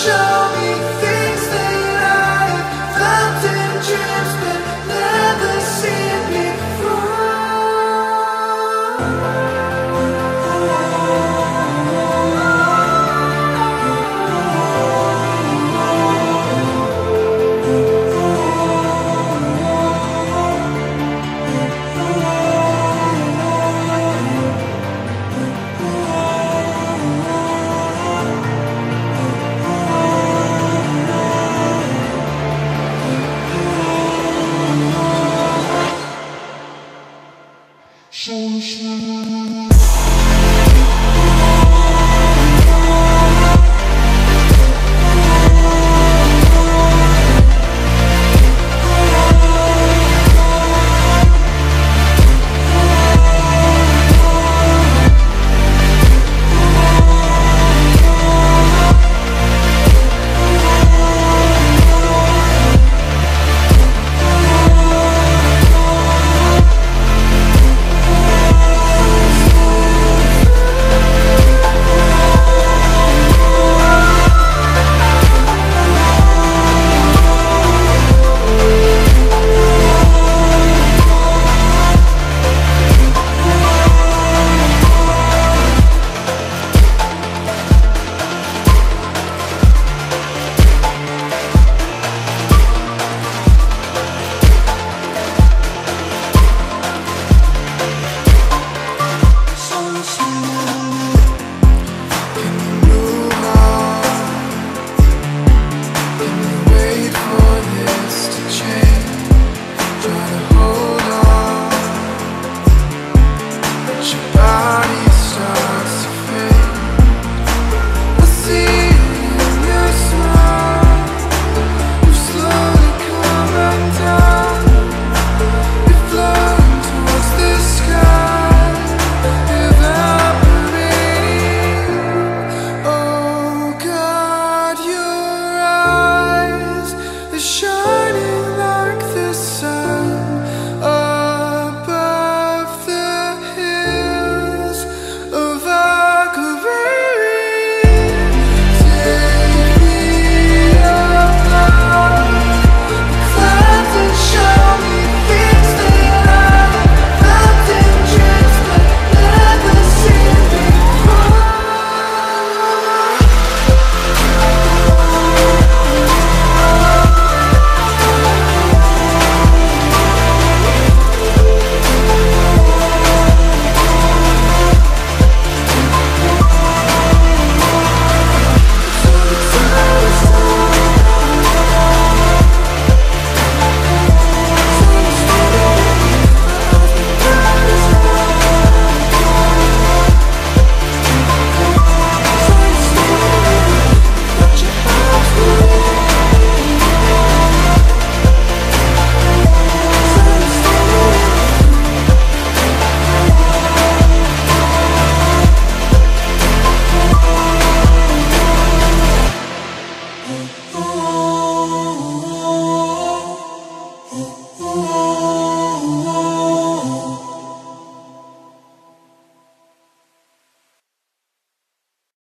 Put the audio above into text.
show shoo shoo